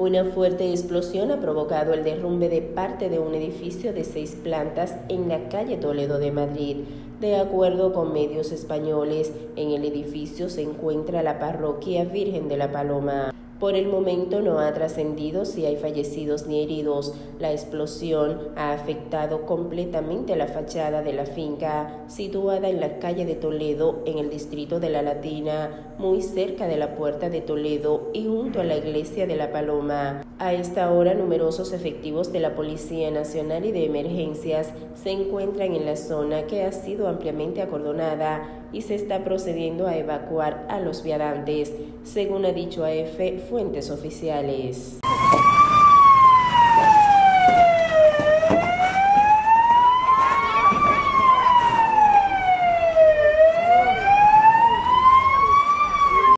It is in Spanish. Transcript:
Una fuerte explosión ha provocado el derrumbe de parte de un edificio de seis plantas en la calle Toledo de Madrid. De acuerdo con medios españoles, en el edificio se encuentra la parroquia Virgen de la Paloma. Por el momento no ha trascendido si hay fallecidos ni heridos. La explosión ha afectado completamente la fachada de la finca, situada en la calle de Toledo, en el distrito de La Latina, muy cerca de la puerta de Toledo y junto a la iglesia de la Paloma. A esta hora, numerosos efectivos de la Policía Nacional y de Emergencias se encuentran en la zona que ha sido ampliamente acordonada y se está procediendo a evacuar a los viadantes, según ha dicho AF fuentes oficiales.